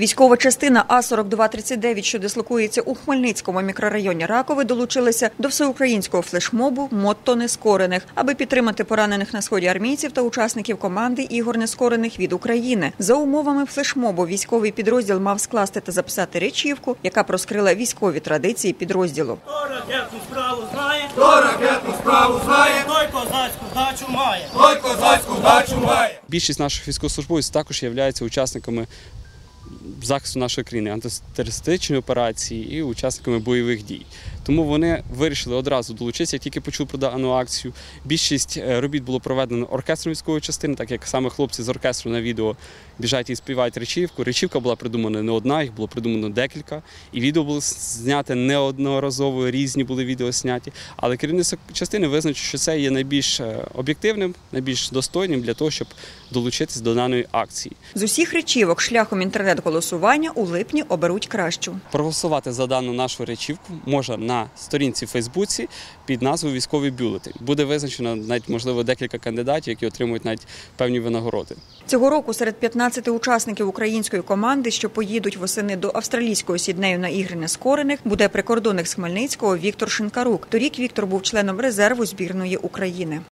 Військова частина А 4239 що дислокується у Хмельницькому мікрорайоні Ракови, долучилася до всеукраїнського флешмобу Мотто нескорених, аби підтримати поранених на сході армійців та учасників команди ігор нескорених від України. За умовами флешмобу військовий підрозділ мав скласти та записати речівку, яка проскрила військові традиції підрозділу. Хто ракетну справу знає, Хто ракетну справу знає, той козацьку здачу має. той козацьку дачу має. Більшість наших військовослужбовців також є учасниками захисту нашої країни, антитерористичної операції і учасниками бойових дій. Тому вони вирішили одразу долучитися, як тільки почули про дану акцію. Більшість е, робіт було проведено оркестром військової частини, так як саме хлопці з оркестру на відео біжать і співають речівку. Речівка була придумана не одна, їх було придумано декілька. І відео було зняте неодноразово, різні були відео зняті. Але керівництво частини визначило, що це є найбільш е, об'єктивним, найбільш достойним для того, щоб долучитись до даної акції. З усіх речівок шляхом інтернет-голосування у липні оберуть кращу. Проголосувати за дану нашу речівку можна на сторінці в Фейсбуці під назвою Військовий бюлетень. Буде визначено навіть можливо декілька кандидатів, які отримують навіть певні винагороди. Цього року серед 15 учасників української команди, що поїдуть восени до австралійського сіднею на ігри нескорених, буде прикордонник з Хмельницького Віктор Шинкарук. Торік Віктор був членом резерву збірної України.